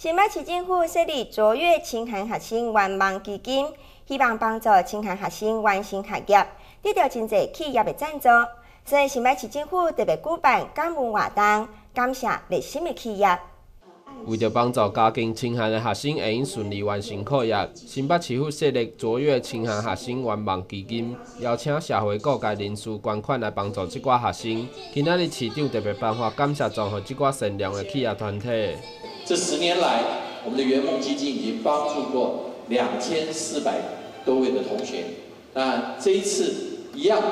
新北市政府设立卓越青寒学生愿望基金，希望帮助青寒学生完成学业，得到真济企业的赞助。所以新北市政府特别举办感恩活动，感谢热心的企业。为着帮助家境清寒的学生会用顺利完成课业，新北市府设立卓越清寒学生愿望基金，邀请社会各界人士捐款来帮助即寡学生。今仔日市长特别颁发感谢状，给这寡善良的企业团体。这十年来，我们的圆梦基金已经帮助过两千四百多位的同学。那这一次一样，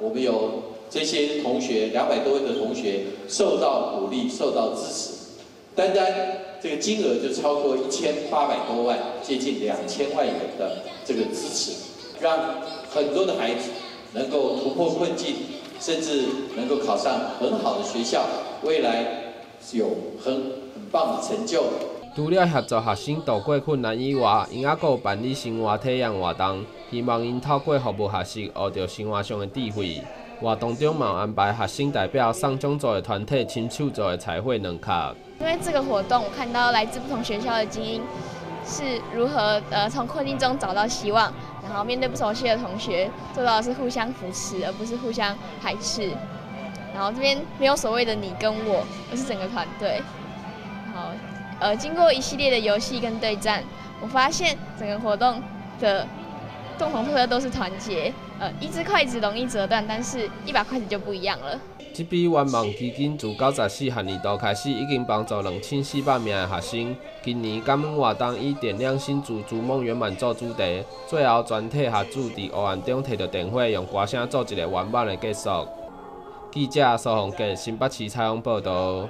我们有这些同学两百多位的同学受到鼓励、受到支持。单单这个金额就超过一千八百多万，接近两千万元的这个支持，让很多的孩子能够突破困境，甚至能够考上很好的学校，未来有很。棒的成就。除了协助学生度过困难以外，因还有办理生活体验活动，希望因透过服务学习，学到生活上的智慧。活动中嘛安排学生代表上中组的团体亲手做的彩绘两卡。因为这个活动，我看到来自不同学校的精英是如何呃从困境中找到希望，然后面对不熟悉的同学，做到的是互相扶持，而不是互相排斥。然后这边没有所谓的你跟我，而是整个团队。好，呃，经过一系列的游戏跟对战，我发现整个活动的共同特色都是团结。呃，一只筷子容易折断，但是一把筷子就不一样了。这笔愿望基金自九十四学年度开始，已经帮助两千四百名的学生。今年感恩活动以“点亮新竹，逐梦圆满”做主题，最后全体学子伫黑暗中摕着电话，用歌声做一个圆满的结束。记者苏宏杰新北市采访报道。